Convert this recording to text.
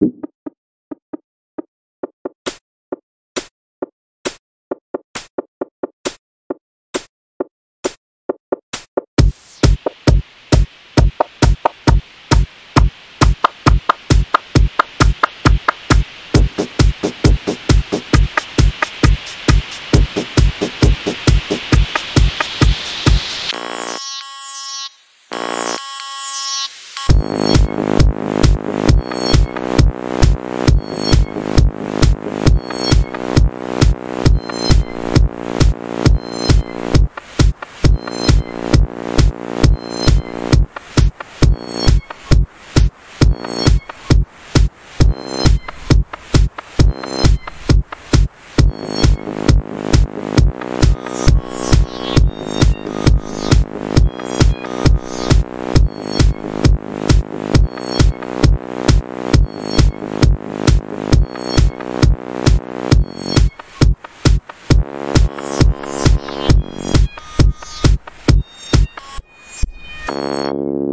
you you